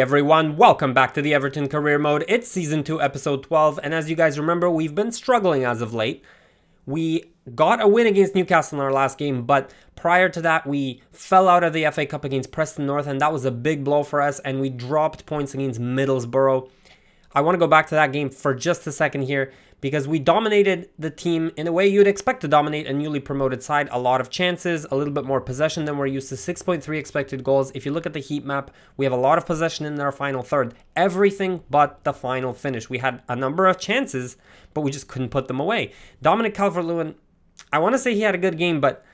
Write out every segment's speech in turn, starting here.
Everyone, welcome back to the Everton Career Mode. It's Season 2, Episode 12, and as you guys remember, we've been struggling as of late. We got a win against Newcastle in our last game, but prior to that, we fell out of the FA Cup against Preston North, and that was a big blow for us, and we dropped points against Middlesbrough. I want to go back to that game for just a second here because we dominated the team in a way you'd expect to dominate a newly promoted side. A lot of chances, a little bit more possession than we're used to, 6.3 expected goals. If you look at the heat map, we have a lot of possession in our final third. Everything but the final finish. We had a number of chances, but we just couldn't put them away. Dominic Calvert-Lewin, I want to say he had a good game, but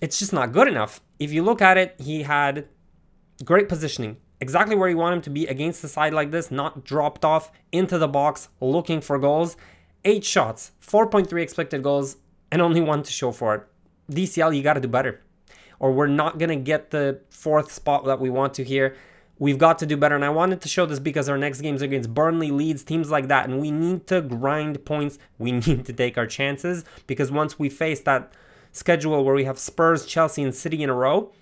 it's just not good enough. If you look at it, he had great positioning, exactly where you want him to be against the side like this, not dropped off into the box looking for goals. Eight shots, 4.3 expected goals, and only one to show for it. DCL, you got to do better. Or we're not going to get the fourth spot that we want to here. We've got to do better. And I wanted to show this because our next games against Burnley, Leeds, teams like that. And we need to grind points. We need to take our chances because once we face that schedule where we have Spurs, Chelsea, and City in a row,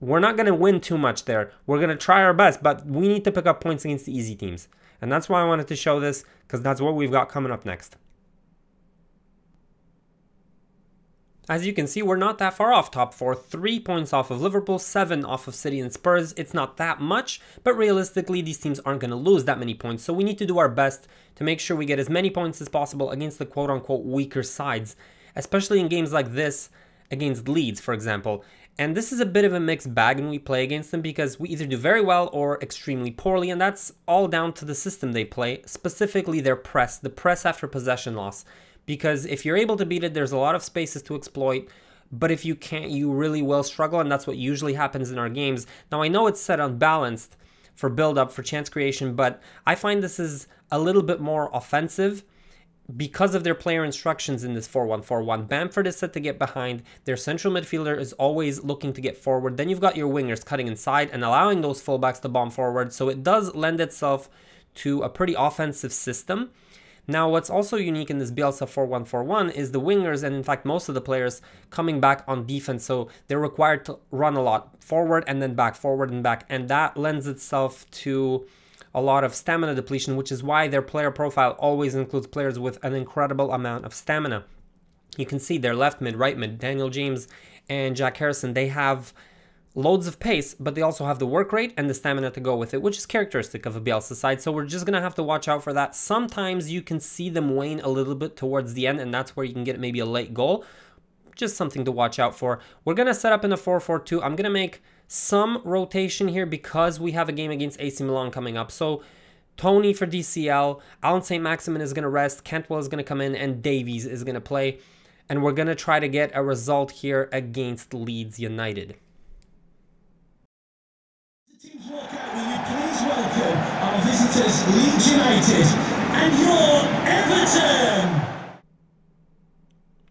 we're not going to win too much there. We're going to try our best, but we need to pick up points against the easy teams. And that's why I wanted to show this because that's what we've got coming up next. As you can see, we're not that far off top four, three points off of Liverpool, seven off of City and Spurs. It's not that much, but realistically, these teams aren't going to lose that many points. So we need to do our best to make sure we get as many points as possible against the quote unquote weaker sides, especially in games like this against Leeds, for example. And this is a bit of a mixed bag when we play against them because we either do very well or extremely poorly, and that's all down to the system they play, specifically their press, the press after possession loss because if you're able to beat it, there's a lot of spaces to exploit. But if you can't, you really will struggle, and that's what usually happens in our games. Now, I know it's set unbalanced for build up, for chance creation, but I find this is a little bit more offensive because of their player instructions in this 4-1-4-1. Bamford is set to get behind. Their central midfielder is always looking to get forward. Then you've got your wingers cutting inside and allowing those fullbacks to bomb forward. So it does lend itself to a pretty offensive system. Now, what's also unique in this Bielsa 4-1-4-1 is the wingers and in fact most of the players coming back on defense. So they're required to run a lot forward and then back, forward and back. And that lends itself to a lot of stamina depletion, which is why their player profile always includes players with an incredible amount of stamina. You can see their left mid, right mid, Daniel James and Jack Harrison, they have loads of pace, but they also have the work rate and the stamina to go with it, which is characteristic of a Bielsa side. So we're just going to have to watch out for that. Sometimes you can see them wane a little bit towards the end, and that's where you can get maybe a late goal. Just something to watch out for. We're going to set up in a 4-4-2. I'm going to make some rotation here because we have a game against AC Milan coming up. So Toney for DCL, Allan St. Maximin is going to rest, Cantwell is going to come in, and Davies is going to play. And we're going to try to get a result here against Leeds United. Leeds United, and your Everton!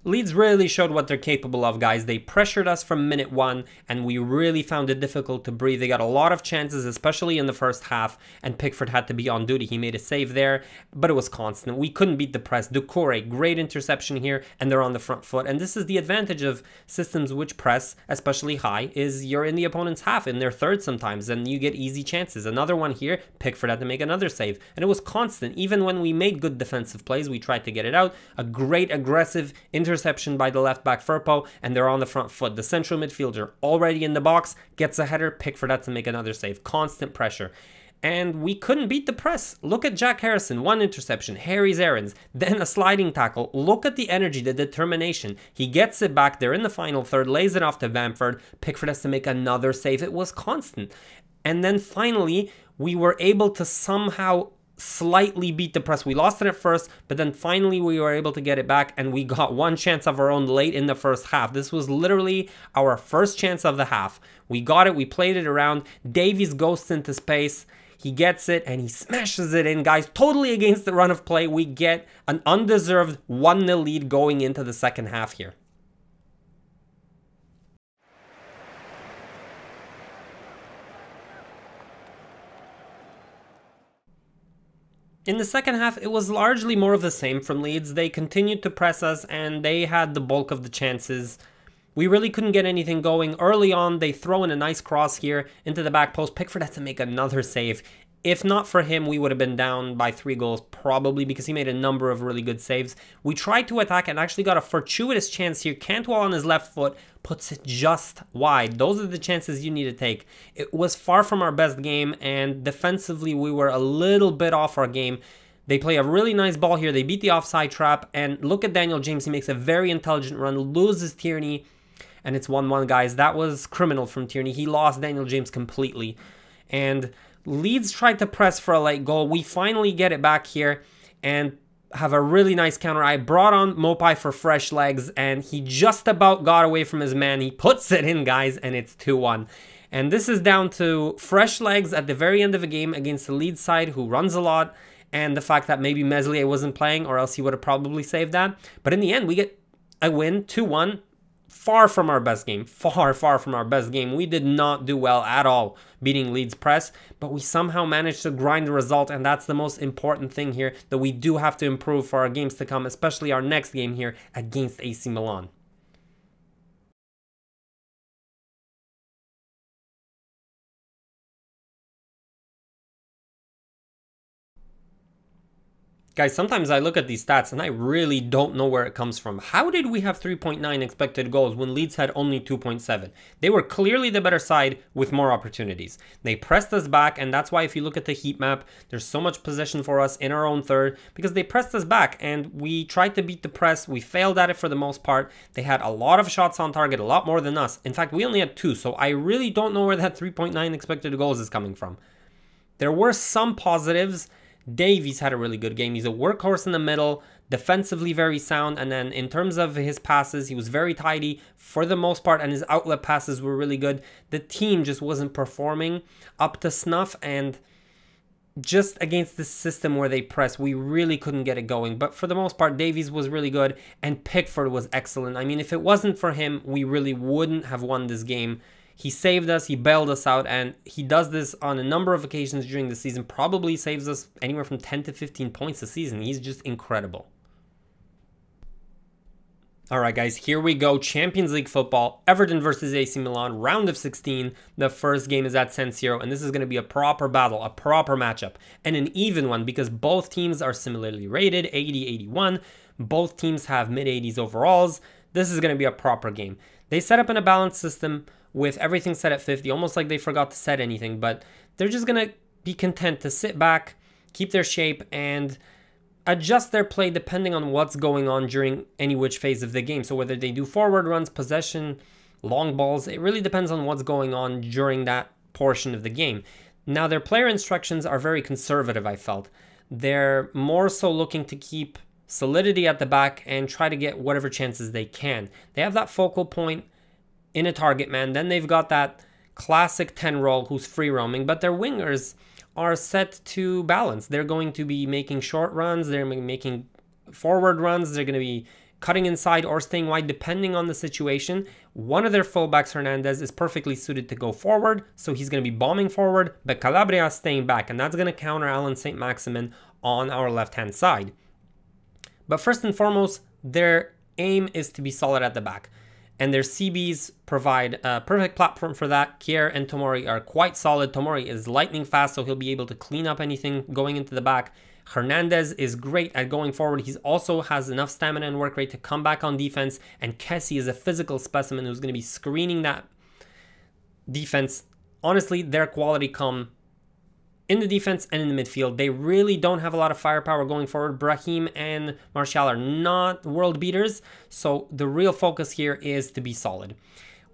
Leeds really showed what they're capable of, guys. They pressured us from minute one, and we really found it difficult to breathe. They got a lot of chances, especially in the first half, and Pickford had to be on duty. He made a save there, but it was constant. We couldn't beat the press. Doucouré, great interception here, and they're on the front foot. And this is the advantage of systems which press, especially high, is you're in the opponent's half, in their third sometimes, and you get easy chances. Another one here, Pickford had to make another save, and it was constant. Even when we made good defensive plays, we tried to get it out. A great aggressive interception interception by the left back Firpo, and they're on the front foot. The central midfielder already in the box gets a header, Pickford has to make another save. Constant pressure. And we couldn't beat the press. Look at Jack Harrison, one interception, Harry's errands, then a sliding tackle. Look at the energy, the determination. He gets it back there in the final third, lays it off to Bamford. Pickford has to make another save. It was constant. And then finally, we were able to somehow slightly beat the press. We lost it at first, but then finally we were able to get it back and we got one chance of our own late in the first half. This was literally our first chance of the half. We got it, we played it around. Davies goes into space. He gets it and he smashes it in, guys. Totally against the run of play. We get an undeserved 1 0 lead going into the second half here. In the second half, it was largely more of the same from Leeds. They continued to press us and they had the bulk of the chances. We really couldn't get anything going. Early on, they throw in a nice cross here into the back post. Pickford has to make another save. If not for him, we would have been down by three goals, probably because he made a number of really good saves. We tried to attack and actually got a fortuitous chance here. Cantwell on his left foot puts it just wide. Those are the chances you need to take. It was far from our best game, and defensively, we were a little bit off our game. They play a really nice ball here. They beat the offside trap, and look at Daniel James. He makes a very intelligent run, loses Tierney, and it's 1-1, guys. That was criminal from Tierney. He lost Daniel James completely. And Leeds tried to press for a late goal. We finally get it back here and have a really nice counter. I brought on Maupay for fresh legs and he just about got away from his man. He puts it in, guys, and it's 2-1. And this is down to fresh legs at the very end of a game against the Leeds side who runs a lot and the fact that maybe Meslier wasn't playing or else he would have probably saved that. But in the end, we get a win, 2-1 far from our best game. Far, far from our best game. We did not do well at all beating Leeds press, but we somehow managed to grind the result, and that's the most important thing here that we do have to improve for our games to come, especially our next game here against AC Milan. Guys, sometimes I look at these stats and I really don't know where it comes from. How did we have 3.9 expected goals when Leeds had only 2.7? They were clearly the better side with more opportunities. They pressed us back and that's why if you look at the heat map, there's so much possession for us in our own third because they pressed us back and we tried to beat the press. We failed at it for the most part. They had a lot of shots on target, a lot more than us. In fact, we only had two, so I really don't know where that 3.9 expected goals is coming from. There were some positives Davies had a really good game. He's a workhorse in the middle, defensively very sound, and then in terms of his passes, he was very tidy for the most part, and his outlet passes were really good. The team just wasn't performing up to snuff, and just against the system where they press, we really couldn't get it going. But for the most part, Davies was really good, and Pickford was excellent. I mean, if it wasn't for him, we really wouldn't have won this game. He saved us, he bailed us out, and he does this on a number of occasions during the season. Probably saves us anywhere from 10 to 15 points a season. He's just incredible. All right, guys, here we go. Champions League football. Everton versus AC Milan, round of 16. The first game is at San Siro, and this is going to be a proper battle, a proper matchup, and an even one because both teams are similarly rated 80 81. Both teams have mid 80s overalls. This is going to be a proper game. They set up in a balanced system with everything set at 50, almost like they forgot to set anything, but they're just to be content to sit back, keep their shape, and adjust their play depending on what's going on during any which phase of the game. So whether they do forward runs, possession, long balls, it really depends on what's going on during that portion of the game. Now, their player instructions are very conservative, I felt. They're more so looking to keep solidity at the back and try to get whatever chances they can. They have that focal point in a target man. Then they've got that classic 10 role who's free roaming, but their wingers are set to balance. They're going to be making short runs, they're making forward runs, they're going to be cutting inside or staying wide depending on the situation. One of their fullbacks, Hernandez, is perfectly suited to go forward, so he's going to be bombing forward, but Calabria is staying back, and that's going to counter Allan St. Maximin on our left-hand side. But first and foremost, their aim is to be solid at the back and their CBs provide a perfect platform for that. Kjær and Tomori are quite solid. Tomori is lightning fast, so he'll be able to clean up anything going into the back. Hernandez is great at going forward. He also has enough stamina and work rate to come back on defense. And Kessie is a physical specimen who's going to be screening that defense. Honestly, their quality come in the defense and in the midfield. They really don't have a lot of firepower going forward. Brahim and Martial are not world beaters, so the real focus here is to be solid.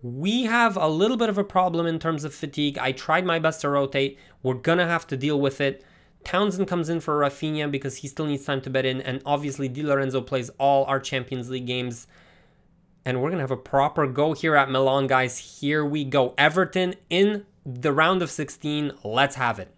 We have a little bit of a problem in terms of fatigue. I tried my best to rotate. We're going to have to deal with it. Townsend comes in for Raphinha because he still needs time to bed in, and obviously Di Lorenzo plays all our Champions League games. And we're going to have a proper go here at Milan, guys. Here we go. Everton in the round of 16. Let's have it.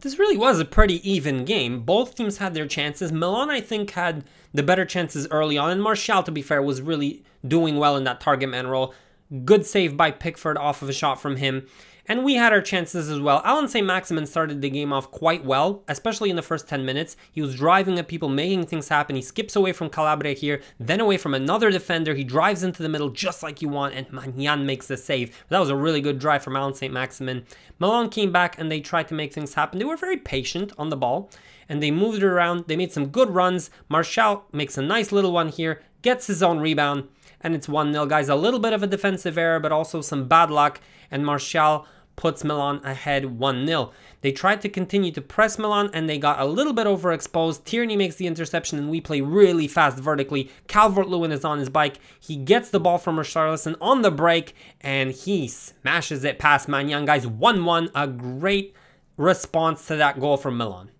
This really was a pretty even game. Both teams had their chances. Milan, I think, had the better chances early on, and Martial, to be fair, was really doing well in that target man role. Good save by Pickford off of a shot from him. And we had our chances as well. Allan St. Maximin started the game off quite well, especially in the first 10 minutes. He was driving at people, making things happen. He skips away from Calabria here, then away from another defender. He drives into the middle just like you want, and Maignan makes the save. That was a really good drive from Allan St. Maximin. Milan came back and they tried to make things happen. They were very patient on the ball, and they moved it around. They made some good runs. Martial makes a nice little one here, gets his own rebound, and it's 1-0. Guys, a little bit of a defensive error, but also some bad luck, and Martial puts Milan ahead 1-0. They tried to continue to press Milan and they got a little bit overexposed. Tierney makes the interception and we play really fast vertically. Calvert-Lewin is on his bike. He gets the ball from Richarlison on the break and he smashes it past Maignan. Guys, 1-1. A great response to that goal from Milan.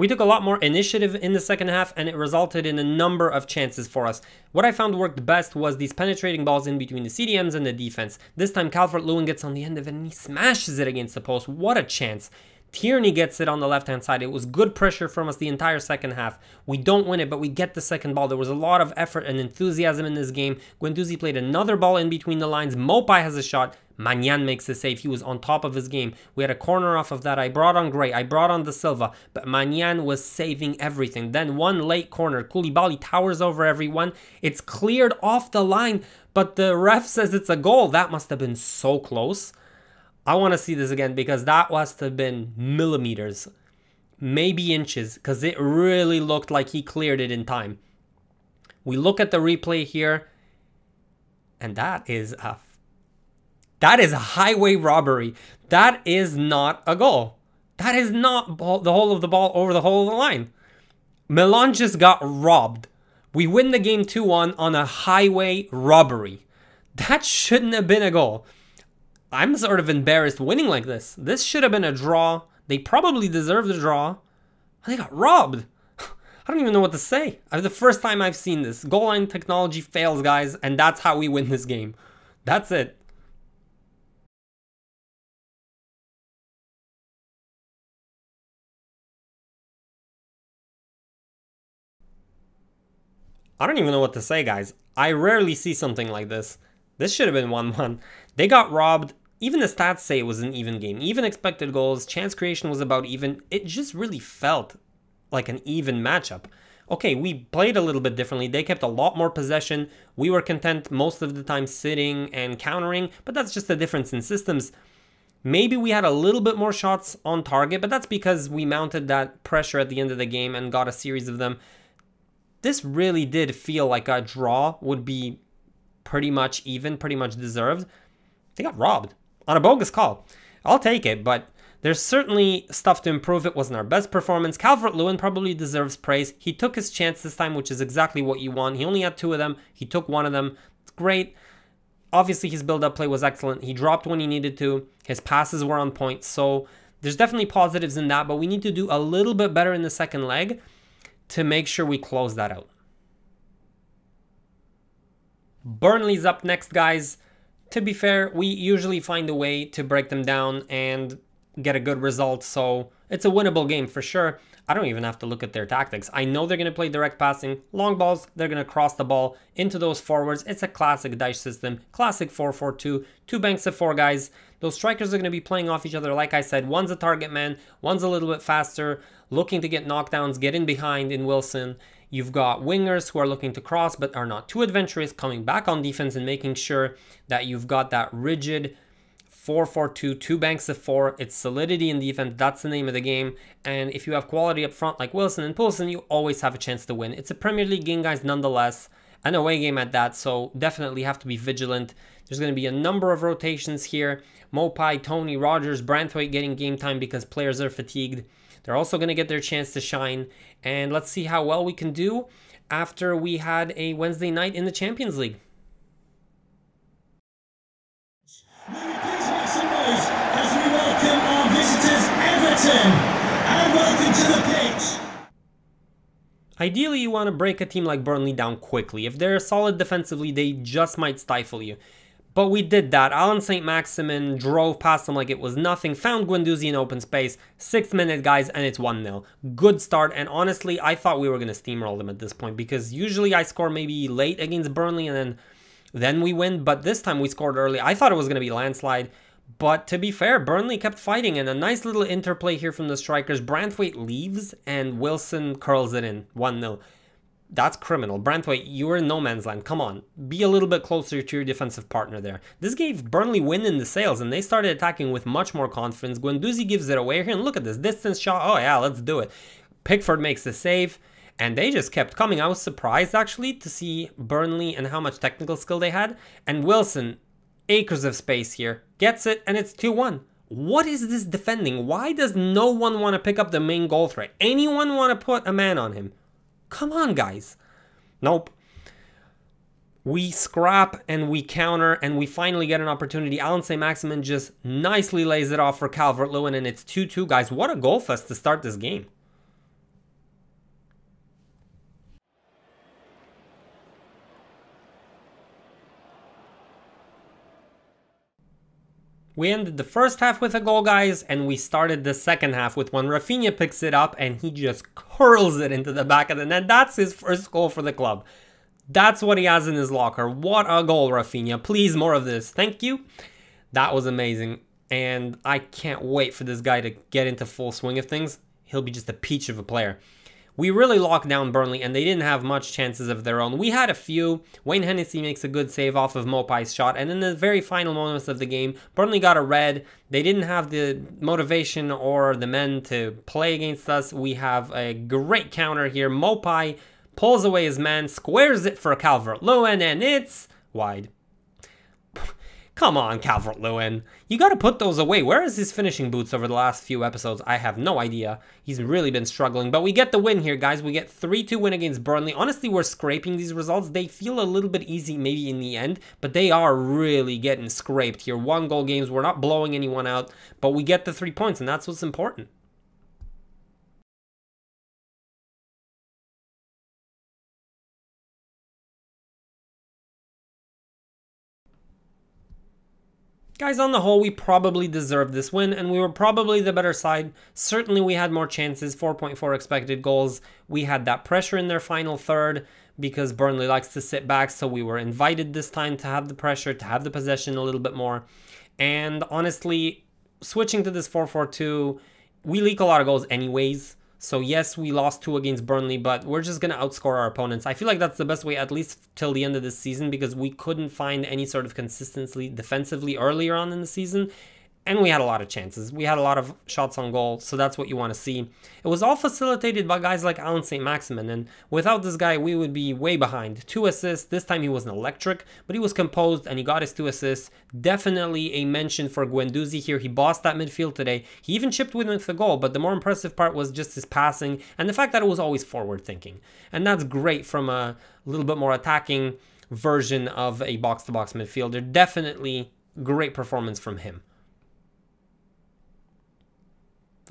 We took a lot more initiative in the second half and it resulted in a number of chances for us. What I found worked best was these penetrating balls in between the CDMs and the defense. This time Calvert-Lewin gets on the end of it and he smashes it against the post. What a chance. Tierney gets it on the left-hand side. It was good pressure from us the entire second half. We don't win it, but we get the second ball. There was a lot of effort and enthusiasm in this game. Guendouzi played another ball in between the lines. Maupay has a shot. Maignan makes the save. He was on top of his game. We had a corner off of that. I brought on Gray. I brought on De Silva. But Maignan was saving everything. Then one late corner. Koulibaly towers over everyone. It's cleared off the line, but the ref says it's a goal. That must have been so close. I want to see this again because that must have been millimeters, maybe inches, because it really looked like he cleared it in time. We look at the replay here, and that is a that is a highway robbery. That is not a goal. That is not the whole of the ball over the whole of the line. Milan just got robbed. We win the game 2-1 on a highway robbery. That shouldn't have been a goal. I'm sort of embarrassed winning like this. This should have been a draw. They probably deserved a draw. They got robbed. I don't even know what to say. Uh, the first time I've seen this. Goal line technology fails, guys, and that's how we win this game. That's it. I don't even know what to say, guys. I rarely see something like this. This should have been 1-1. They got robbed. Even the stats say it was an even game. Even expected goals, chance creation was about even. It just really felt like an even matchup. Okay, we played a little bit differently. They kept a lot more possession. We were content most of the time sitting and countering, but that's just a difference in systems. Maybe we had a little bit more shots on target, but that's because we mounted that pressure at the end of the game and got a series of them this really did feel like a draw would be pretty much even, pretty much deserved. They got robbed on a bogus call. I'll take it, but there's certainly stuff to improve. It wasn't our best performance. Calvert Lewin probably deserves praise. He took his chance this time, which is exactly what you want. He only had two of them. He took one of them. It's great. Obviously, his build up play was excellent. He dropped when he needed to. His passes were on point. So there's definitely positives in that, but we need to do a little bit better in the second leg to make sure we close that out. Burnley's up next, guys. To be fair, we usually find a way to break them down and get a good result, so it's a winnable game for sure. I don't even have to look at their tactics. I know they're going to play direct passing, long balls, they're going to cross the ball into those forwards. It's a classic Dyche system, classic 4-4-2, two banks of four guys. Those strikers are going to be playing off each other. Like I said, one's a target man, one's a little bit faster, looking to get knockdowns, get in behind in Wilson. You've got wingers who are looking to cross but are not too adventurous, coming back on defense and making sure that you've got that rigid 4-4-2, two banks of four. It's solidity in defense. That's the name of the game. And if you have quality up front like Wilson and Poulsen, you always have a chance to win. It's a Premier League game, guys, nonetheless. An away game at that, so definitely have to be vigilant. There's going to be a number of rotations here. Maupay, Toney, Rogers, Branthwaite getting game time because players are fatigued. They're also going to get their chance to shine. And let's see how well we can do after we had a Wednesday night in the Champions League. Ideally, you want to break a team like Burnley down quickly. If they're solid defensively, they just might stifle you. But we did that. Allan St. Maximin drove past him like it was nothing, found Guendouzi in open space. Sixth minute, guys, and it's 1 0. Good start. And honestly, I thought we were going to steamroll them at this point because usually I score maybe late against Burnley and then, then we win. But this time we scored early. I thought it was going to be landslide. But to be fair, Burnley kept fighting and a nice little interplay here from the strikers. Branthwaite leaves and Wilson curls it in 1 0 that's criminal. Branthwaite, you are in no man's land. Come on, be a little bit closer to your defensive partner there. This gave Burnley win in the sales and they started attacking with much more confidence. Guendouzi gives it away here, and look at this distance shot. Oh yeah, let's do it. Pickford makes the save, and they just kept coming. I was surprised actually to see Burnley and how much technical skill they had. And Wilson, acres of space here, gets it, and it's 2-1. What is this defending? Why does no one want to pick up the main goal threat? Anyone want to put a man on him? Come on, guys. Nope. We scrap and we counter and we finally get an opportunity. Allan St. Maximin just nicely lays it off for Calvert Lewin and it's 2 2. Guys, what a goal fest to start this game. We ended the first half with a goal, guys, and we started the second half with one. Rafinha picks it up and he just curls it into the back of the net. That's his first goal for the club. That's what he has in his locker. What a goal, Rafinha. Please, more of this. Thank you. That was amazing. And I can't wait for this guy to get into full swing of things. He'll be just a peach of a player we really locked down Burnley and they didn't have much chances of their own. We had a few. Wayne Hennessy makes a good save off of Maupay's shot. And in the very final moments of the game, Burnley got a red. They didn't have the motivation or the men to play against us. We have a great counter here. Maupay pulls away his man, squares it for Calvert-Lewin, and it's wide. Come on, Calvert-Lewin. You gotta put those away. Where is his finishing boots over the last few episodes? I have no idea. He's really been struggling. But we get the win here, guys. We get 3-2 win against Burnley. Honestly, we're scraping these results. They feel a little bit easy maybe in the end, but they are really getting scraped here. One goal games. We're not blowing anyone out, but we get the three points, and that's what's important. Guys, on the whole, we probably deserved this win, and we were probably the better side. Certainly, we had more chances, 4.4 expected goals. We had that pressure in their final third because Burnley likes to sit back, so we were invited this time to have the pressure, to have the possession a little bit more. And honestly, switching to this 4-4-2, we leak a lot of goals anyways. So yes, we lost two against Burnley, but we're just going to outscore our opponents. I feel like that's the best way, at least till the end of the season, because we couldn't find any sort of consistency defensively earlier on in the season and we had a lot of chances. We had a lot of shots on goal, so that's what you want to see. It was all facilitated by guys like Allan St. Maximin, and without this guy, we would be way behind. Two assists, this time he wasn't electric, but he was composed and he got his two assists. Definitely a mention for Guendouzi here. He bossed that midfield today. He even chipped with the goal, but the more impressive part was just his passing and the fact that it was always forward thinking. And that's great from a little bit more attacking version of a box-to-box -box midfielder. Definitely great performance from him.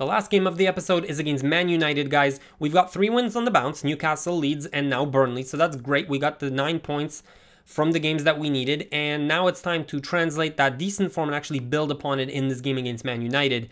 The last game of the episode is against Man United, guys. We've got three wins on the bounce, Newcastle, Leeds, and now Burnley, so that's great. We got the nine points from the games that we needed, and now it's time to translate that decent form and actually build upon it in this game against Man United.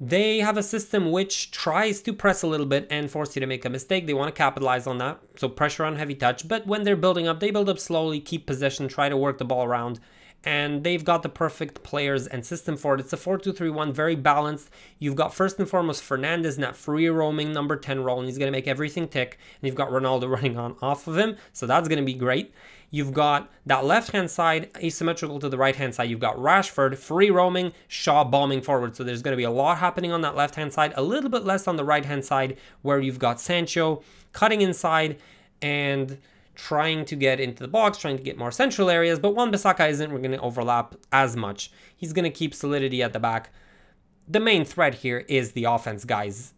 They have a system which tries to press a little bit and force you to make a mistake. They want to capitalize on that, so pressure on heavy touch. But when they're building up, they build up slowly, keep possession, try to work the ball around, and they've got the perfect players and system for it. It's a 4-2-3-1, very balanced. You've got first and foremost Fernandes in that free roaming number 10 role, and he's going to make everything tick. And you've got Ronaldo running on off of him, so that's going to be great. You've got that left-hand side asymmetrical to the right-hand side. You've got Rashford free roaming, Shaw bombing forward. So there's going to be a lot happening on that left-hand side, a little bit less on the right-hand side where you've got Sancho cutting inside and trying to get into the box, trying to get more central areas, but Wan-Bissaka isn't We're going to overlap as much. He's going to keep solidity at the back. The main threat here is the offense, guys.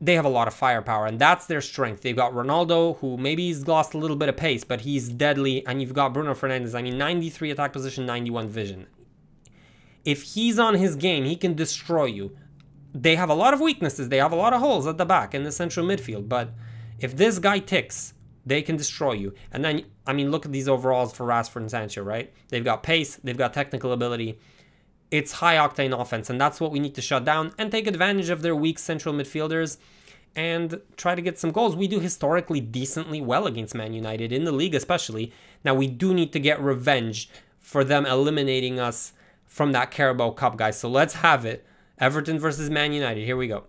They have a lot of firepower, and that's their strength. They've got Ronaldo, who maybe he's lost a little bit of pace, but he's deadly, and you've got Bruno Fernandes. I mean, 93 attack position, 91 vision. If he's on his game, he can destroy you. They have a lot of weaknesses. They have a lot of holes at the back in the central midfield, but if this guy ticks, they can destroy you. And then, I mean, look at these overalls for Rashford and Sancho, right? They've got pace, they've got technical ability. It's high octane offense, and that's what we need to shut down and take advantage of their weak central midfielders and try to get some goals. We do historically decently well against Man United, in the league especially. Now, we do need to get revenge for them eliminating us from that Carabao Cup, guys. So let's have it. Everton versus Man United. Here we go.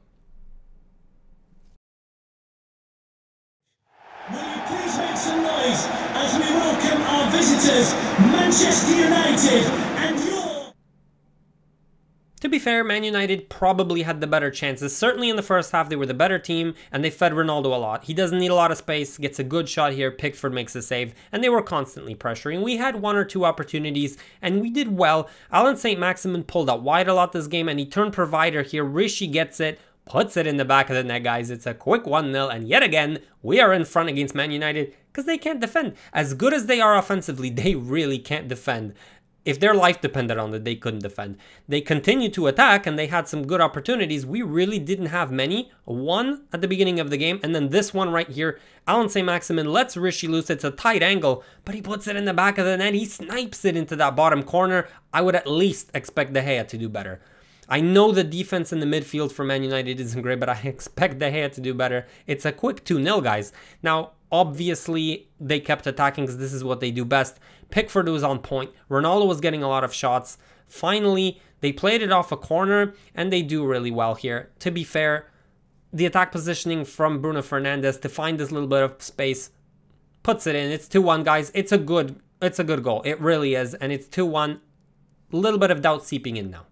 Visitors, Manchester United, and your. To be fair, Man United probably had the better chances. Certainly in the first half, they were the better team and they fed Ronaldo a lot. He doesn't need a lot of space, gets a good shot here, Pickford makes a save, and they were constantly pressuring. We had one or two opportunities and we did well. Allan St. Maximin pulled out wide a lot this game and he turned provider here. Rishi gets it, puts it in the back of the net, guys. It's a quick 1 0, and yet again, we are in front against Man United because they can't defend. As good as they are offensively, they really can't defend. If their life depended on it, they couldn't defend. They continued to attack and they had some good opportunities. We really didn't have many. One at the beginning of the game, and then this one right here. Allan St. Maximin lets Rishi loose. It's a tight angle, but he puts it in the back of the net. He snipes it into that bottom corner. I would at least expect De Gea to do better. I know the defense in the midfield for Man United isn't great, but I expect De Gea to do better. It's a quick 2 0, guys. Now, obviously, they kept attacking because this is what they do best. Pickford was on point. Ronaldo was getting a lot of shots. Finally, they played it off a corner, and they do really well here. To be fair, the attack positioning from Bruno Fernandes to find this little bit of space puts it in. It's 2-1, guys. It's a good it's a good goal. It really is, and it's 2-1. A little bit of doubt seeping in now.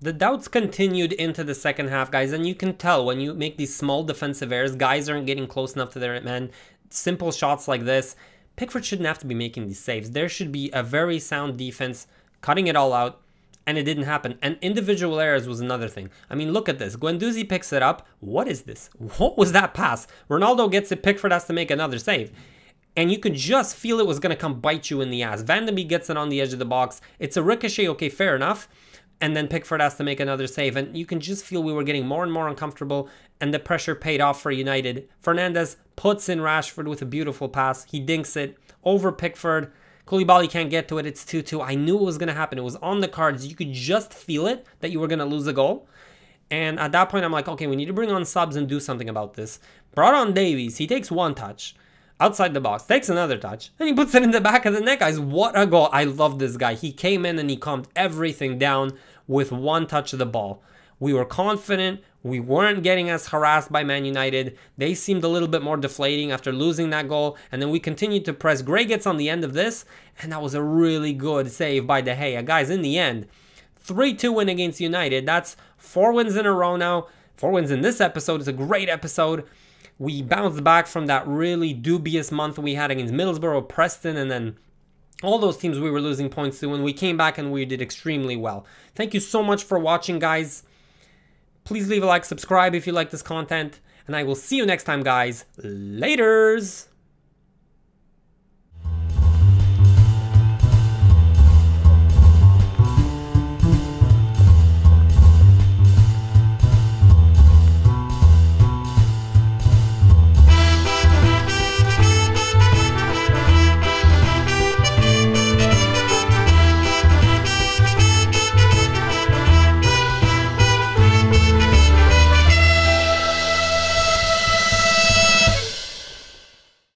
The doubts continued into the second half, guys, and you can tell when you make these small defensive errors, guys aren't getting close enough to their man. Simple shots like this, Pickford shouldn't have to be making these saves. There should be a very sound defense cutting it all out, and it didn't happen. And individual errors was another thing. I mean, look at this. Guendouzi picks it up. What is this? What was that pass? Ronaldo gets it. Pickford has to make another save. And you could just feel it was going to come bite you in the ass. Van de Beek gets it on the edge of the box. It's a ricochet. Okay, fair enough and then Pickford has to make another save. And you can just feel we were getting more and more uncomfortable, and the pressure paid off for United. Fernandes puts in Rashford with a beautiful pass. He dinks it over Pickford. Koulibaly can't get to it. It's 2 2. I knew it was going to happen. It was on the cards. You could just feel it that you were going to lose a goal. And at that point, I'm like, okay, we need to bring on subs and do something about this. Brought on Davies. He takes one touch outside the box, takes another touch, and he puts it in the back of the net, guys. What a goal. I love this guy. He came in and he calmed everything down with one touch of the ball. We were confident. We weren't getting as harassed by Man United. They seemed a little bit more deflating after losing that goal. And then we continued to press. Gray gets on the end of this, and that was a really good save by De Gea. Guys, in the end, 3 2 win against United. That's four wins in a row now. Four wins in this episode. It's a great episode. We bounced back from that really dubious month we had against Middlesbrough, Preston, and then all those teams we were losing points to, and we came back and we did extremely well. Thank you so much for watching, guys. Please leave a like, subscribe if you like this content, and I will see you next time, guys. Laters!